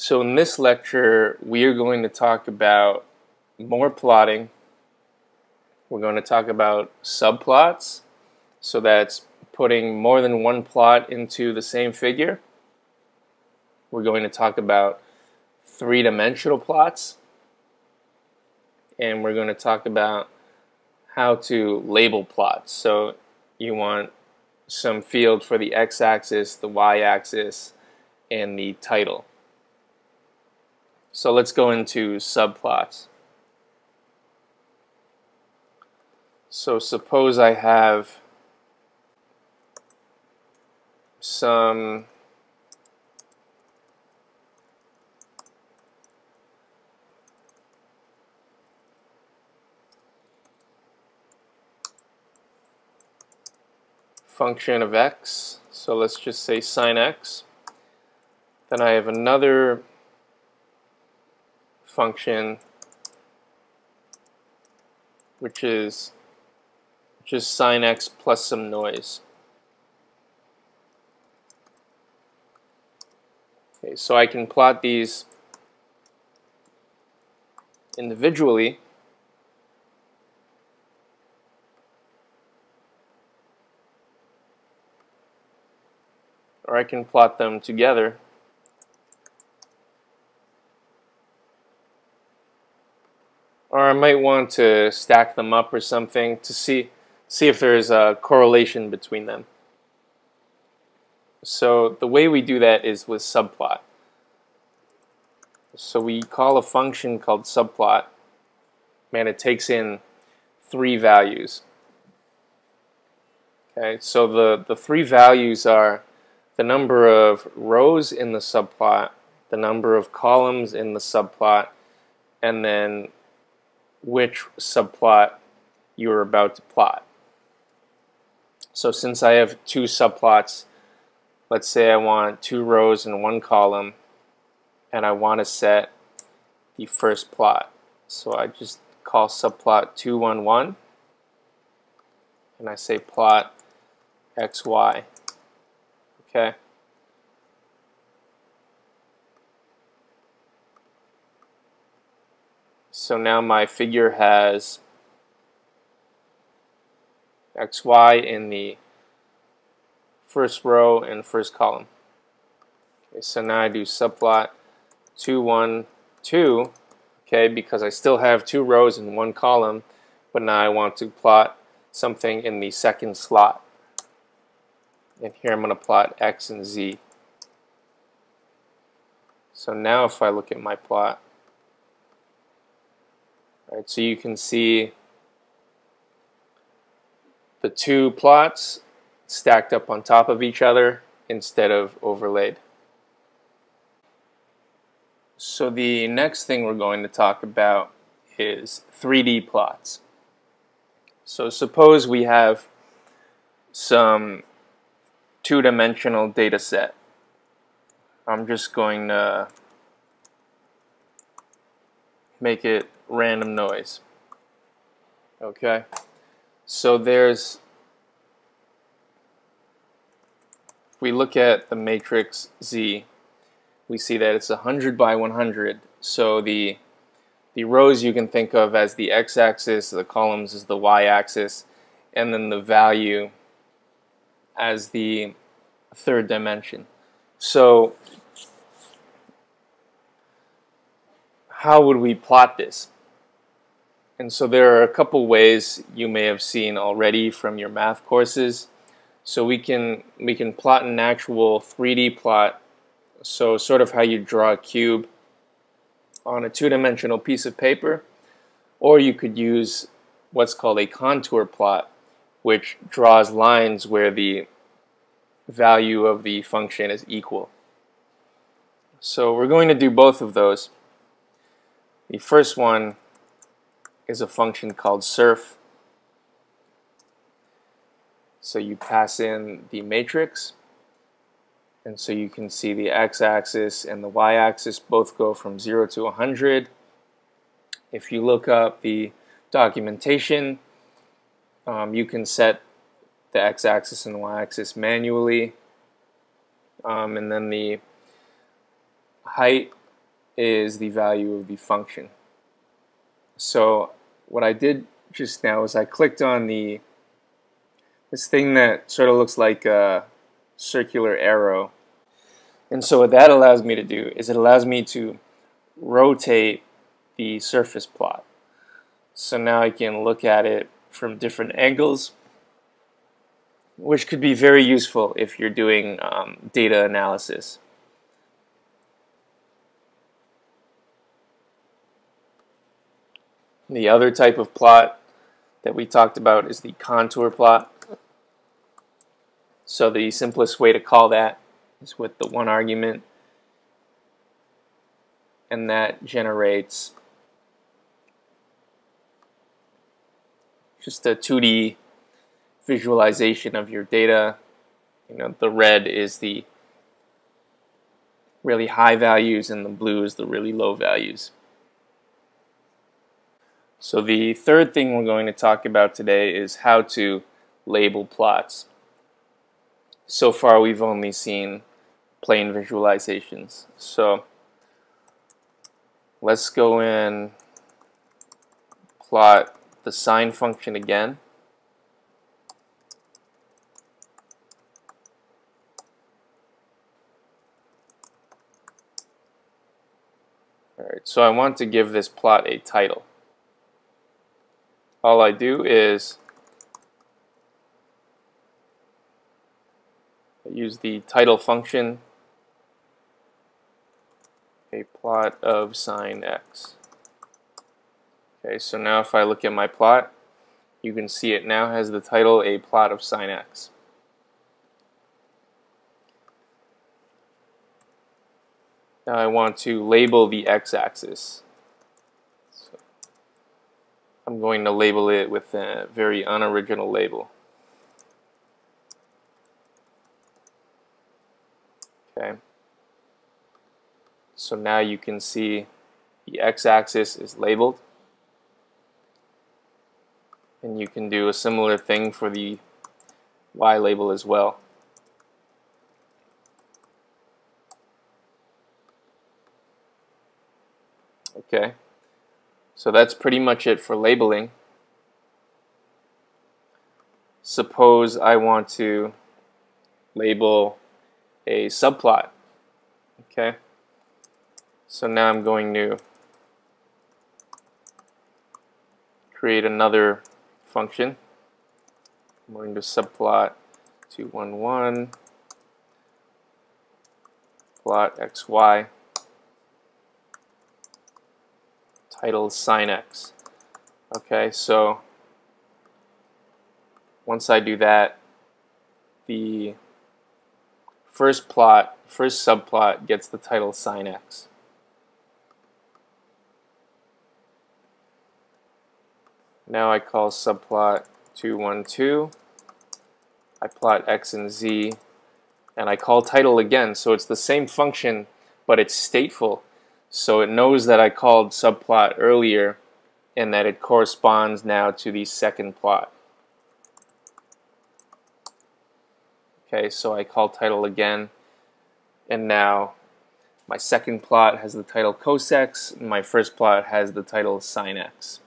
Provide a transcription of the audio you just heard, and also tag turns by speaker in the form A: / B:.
A: So in this lecture, we are going to talk about more plotting. We're going to talk about subplots. So that's putting more than one plot into the same figure. We're going to talk about three-dimensional plots. And we're going to talk about how to label plots. So you want some field for the x-axis, the y-axis, and the title. So let's go into subplots. So suppose I have some function of x. So let's just say sine x. Then I have another function which is just sine x plus some noise. Okay, so I can plot these individually. Or I can plot them together. I might want to stack them up or something to see see if there's a correlation between them. So the way we do that is with subplot. So we call a function called subplot and it takes in three values. Okay, so the, the three values are the number of rows in the subplot, the number of columns in the subplot, and then which subplot you're about to plot. So since I have two subplots, let's say I want two rows and one column, and I want to set the first plot. So I just call subplot 211, and I say plot xy. Okay. So now my figure has xy in the first row and first column. Okay, so now I do subplot 2, 1, 2, okay, because I still have two rows and one column, but now I want to plot something in the second slot. And here I'm going to plot x and z. So now if I look at my plot, Right, so you can see the two plots stacked up on top of each other instead of overlaid. So the next thing we're going to talk about is 3D plots. So suppose we have some two-dimensional data set. I'm just going to make it random noise. Okay, so there's, if we look at the matrix Z, we see that it's 100 by 100. So the the rows you can think of as the x-axis, the columns as the y-axis, and then the value as the third dimension. So how would we plot this? And so there are a couple ways you may have seen already from your math courses. So we can we can plot an actual 3D plot. So sort of how you draw a cube on a two-dimensional piece of paper, or you could use what's called a contour plot, which draws lines where the value of the function is equal. So we're going to do both of those. The first one is a function called surf. So you pass in the matrix, and so you can see the x-axis and the y-axis both go from 0 to 100. If you look up the documentation, um, you can set the x-axis and y-axis manually, um, and then the height is the value of the function. So what I did just now is I clicked on the this thing that sort of looks like a circular arrow. And so what that allows me to do is it allows me to rotate the surface plot. So now I can look at it from different angles, which could be very useful if you're doing um, data analysis. The other type of plot that we talked about is the contour plot. So the simplest way to call that is with the one argument and that generates just a 2D visualization of your data. You know, the red is the really high values and the blue is the really low values. So the third thing we're going to talk about today is how to label plots. So far we've only seen plain visualizations. So let's go in, plot the sine function again. Alright, so I want to give this plot a title all I do is use the title function a plot of sine x. Okay, so now if I look at my plot, you can see it now has the title a plot of sine x. Now I want to label the x-axis. I'm going to label it with a very unoriginal label. Okay. So now you can see the x-axis is labeled. And you can do a similar thing for the y label as well. Okay. So that's pretty much it for labeling. Suppose I want to label a subplot. Okay. So now I'm going to create another function. I'm going to subplot 211 plot xy titled sine x. Okay, so once I do that, the first plot, first subplot gets the title sine x. Now I call subplot 212. I plot x and z, and I call title again. So it's the same function, but it's stateful. So it knows that I called subplot earlier and that it corresponds now to the second plot. Okay, so I call title again and now my second plot has the title cos x, my first plot has the title sine x.